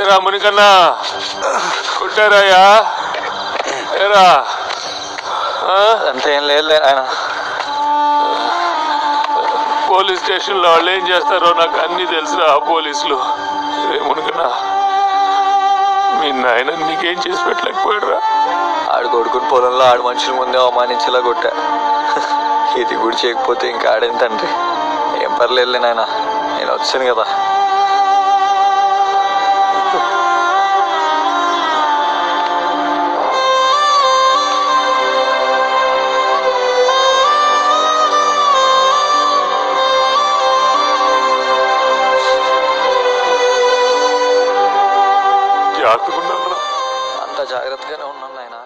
ఏరా మునికన్నా. కొట్టారాయా? ఏరా? అంత ఏం లేదు ఆయన. పోలీస్ స్టేషన్లో వాళ్ళు ఏం చేస్తారో నాకు అన్ని తెలుసురా ఆ పోలీసులు. రే మునికన్నా మీ నాయన నీకేం చేసి పెట్టలేకపోయాడురా? ఆడు కొడుకుని పొలంలో ఆడు మనుషుల ముందే అవమానించేలా కొట్టా. ఇది గుడి చేయకపోతే ఇంకా ఆడేంతండి ఏం పర్లేదు నాయన నేను వచ్చాను కదా. అంత జాగ్రత్తగానే ఉన్నాను నాయనా.